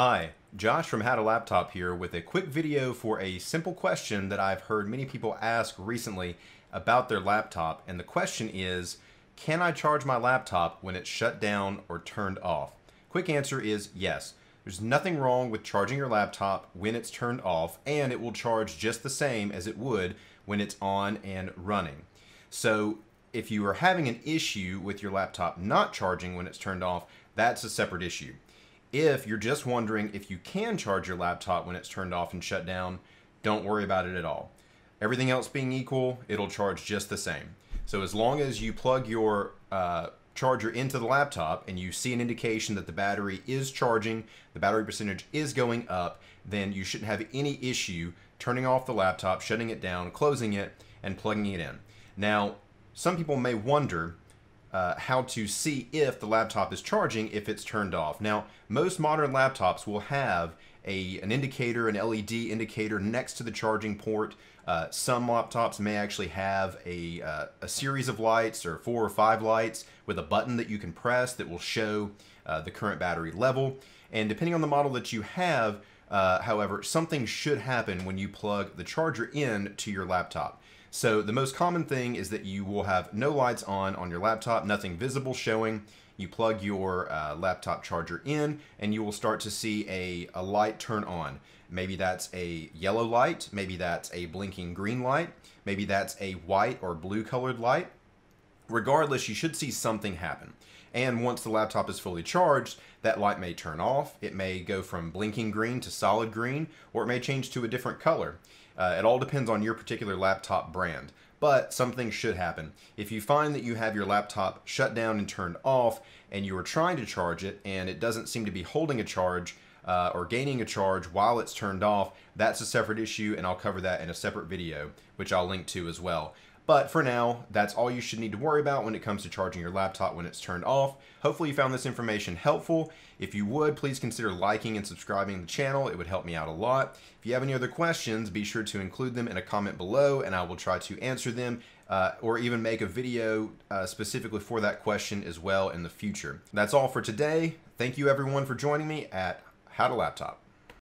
Hi, Josh from How to Laptop here with a quick video for a simple question that I've heard many people ask recently about their laptop. And the question is, can I charge my laptop when it's shut down or turned off? Quick answer is yes. There's nothing wrong with charging your laptop when it's turned off and it will charge just the same as it would when it's on and running. So if you are having an issue with your laptop not charging when it's turned off, that's a separate issue. If you're just wondering if you can charge your laptop when it's turned off and shut down, don't worry about it at all. Everything else being equal, it'll charge just the same. So as long as you plug your uh, charger into the laptop and you see an indication that the battery is charging, the battery percentage is going up, then you shouldn't have any issue turning off the laptop, shutting it down, closing it, and plugging it in. Now, some people may wonder uh, how to see if the laptop is charging if it's turned off. Now, most modern laptops will have a, an indicator, an LED indicator next to the charging port. Uh, some laptops may actually have a, uh, a series of lights or four or five lights with a button that you can press that will show uh, the current battery level. And depending on the model that you have, uh, however, something should happen when you plug the charger in to your laptop. So the most common thing is that you will have no lights on on your laptop, nothing visible showing. You plug your uh, laptop charger in and you will start to see a, a light turn on. Maybe that's a yellow light, maybe that's a blinking green light, maybe that's a white or blue colored light. Regardless, you should see something happen. And once the laptop is fully charged, that light may turn off. It may go from blinking green to solid green, or it may change to a different color. Uh, it all depends on your particular laptop brand, but something should happen. If you find that you have your laptop shut down and turned off, and you are trying to charge it, and it doesn't seem to be holding a charge, uh, or gaining a charge while it's turned off, that's a separate issue, and I'll cover that in a separate video, which I'll link to as well. But for now, that's all you should need to worry about when it comes to charging your laptop when it's turned off. Hopefully you found this information helpful. If you would, please consider liking and subscribing the channel. It would help me out a lot. If you have any other questions, be sure to include them in a comment below and I will try to answer them uh, or even make a video uh, specifically for that question as well in the future. That's all for today. Thank you everyone for joining me at How to Laptop.